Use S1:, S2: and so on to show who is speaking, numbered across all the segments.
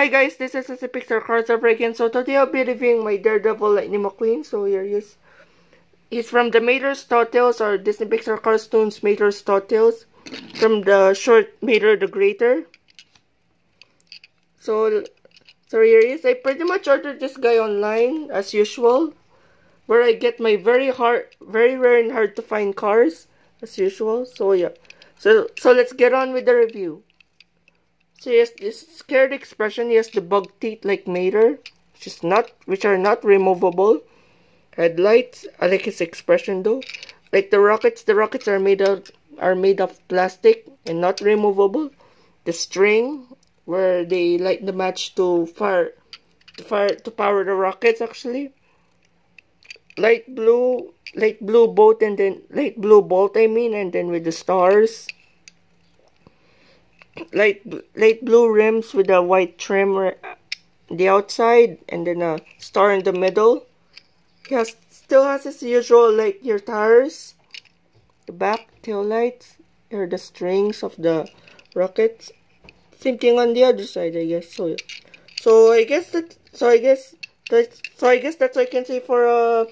S1: Hi guys, this is Disney Pixar Cars over again. So today I'll be reviewing my Daredevil Lightning McQueen. So here he is. He's from the Mater's Tales or Disney Pixar Cars Toons Mater's Tales. From the short Mater the Greater. So, so here he is. I pretty much ordered this guy online as usual. Where I get my very hard, very rare and hard to find cars as usual. So yeah. So, so let's get on with the review. So has this scared expression. Has the bug teeth like Mater, which is not, which are not removable. Headlights. I like his expression though. Like the rockets, the rockets are made of are made of plastic and not removable. The string, where they light the match to fire, to fire to power the rockets actually. Light blue, light blue boat and then light blue bolt I mean, and then with the stars light light blue rims with a white trim the outside and then a star in the middle. He has still has his usual like your tires. The back tail lights are the strings of the rockets. Same thing on the other side, I guess. So, so I guess that. So I guess that. So I guess that's what I can say for uh,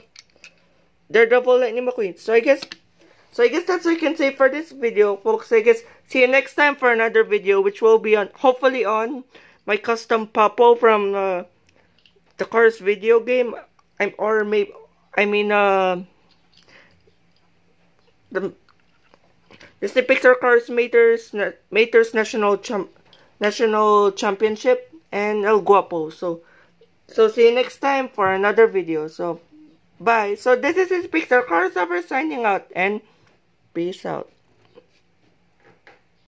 S1: Daredevil Lightning McQueen. So I guess so I guess that's what I can say for this video, folks. I guess see you next time for another video, which will be on, hopefully on my custom Papo from uh, the Cars video game. I'm or maybe I mean uh the Disney Pixar Cars Mater's Mater's National Champ National Championship and El Guapo. So so see you next time for another video. So bye. So this is Pixar Cars over signing out and Peace out.